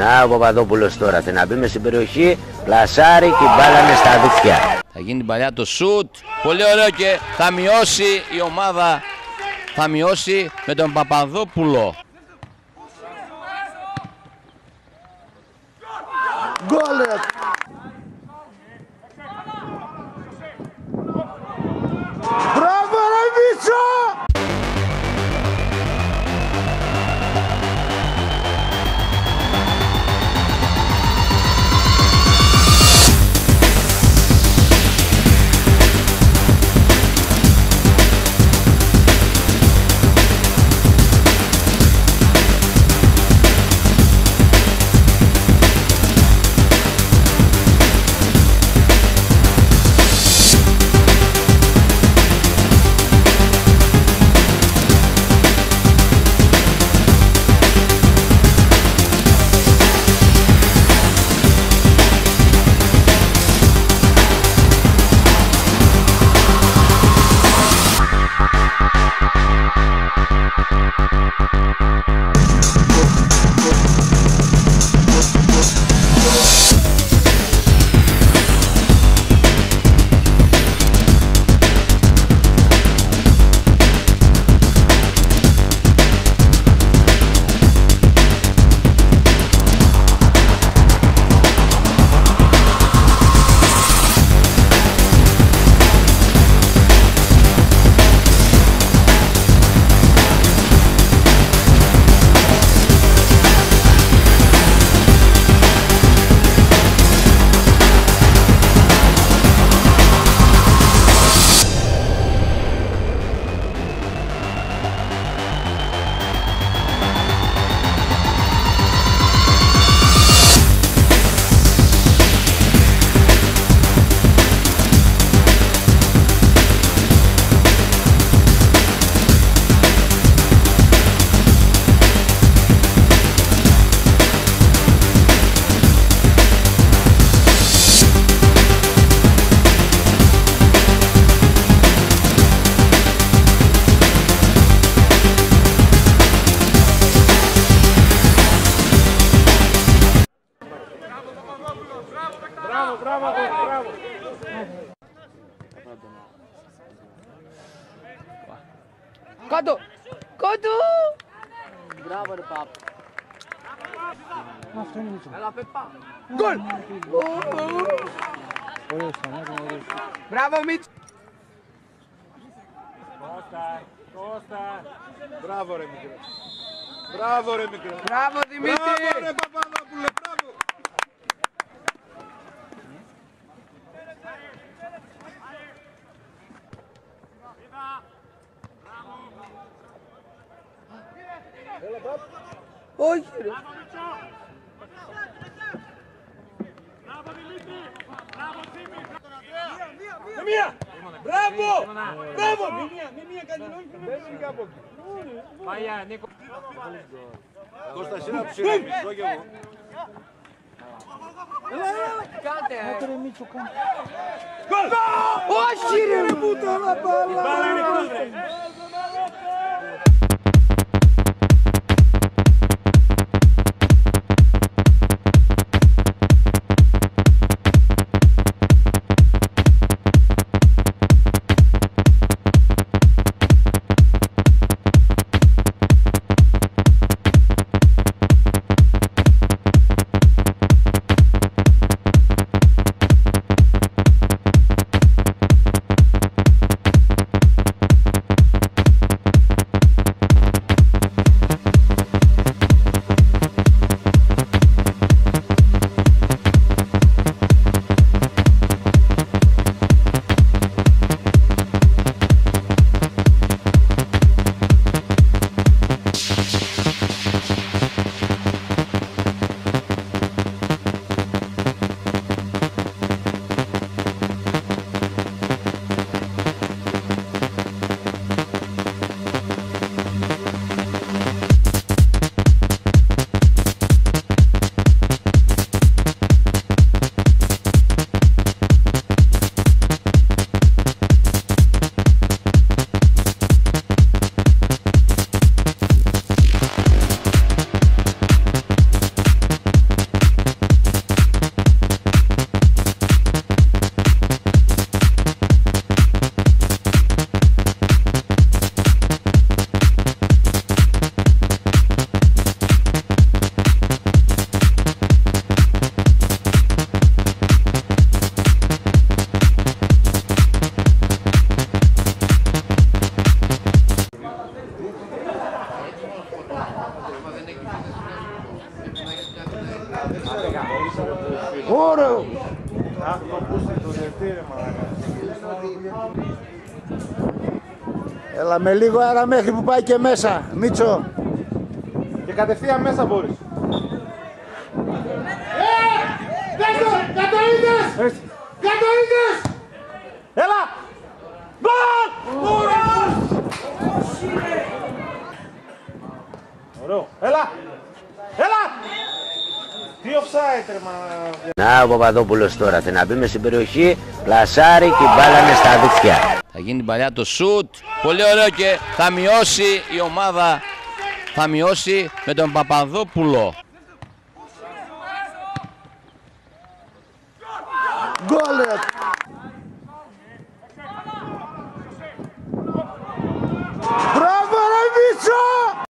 Να ο Παπαδόπουλος τώρα θέλει να μπει με στην περιοχή, πλασάρει και η μπάλα είναι στα δίχτυα. Θα γίνει παλιά το σουτ. Πολύ ωραίο και θα μειώσει η ομάδα. Θα μειώσει με τον Παπαδόπουλο. Γκολ! Κάτω! Κάτω! Μπράβο ρε παπ. Έλα Πεπά! Γκολ! Μπράβο Μίτς! Μπράβο ρε μικρό. Μπράβο ρε μικρό. Μπράβο Μπράβο Δημήτρη! ρε Παπαδόπουλε, μπράβο. Όχι ρε! Μία. Μπράβο. Μπράβο. Μη μία, μη μία κάνει λόγια. Δεν είναι από εκεί. Κώστα, εσύ να τους ηρεμήσω κι εγώ. Κάντε! Γκολ! Όχι ρε! Πού τώρα μπάλα. Μπάλα είναι εκτός, ρε. Ωραίο. Έλα με λίγο αέρα μέχρι που πάει και μέσα. Μίτσο. Και κατευθείαν μέσα μπορείς. Κάτω! Κάτω είδες! Κάτω είδες! Έλα! Γκολ! Ωραίο! Ωραίο. Έλα! Έλα! Τι offside ρε μα... Να ο Παπαδόπουλος τώρα θέλει να μπει μες στην περιοχή, πλασάρει και η μπάλα είναι στα δίχτυα. Θα γίνει την παλιά το σουτ. Πολύ ωραίο και θα μειώσει η ομάδα. Θα μειώσει με τον Παπαδόπουλο.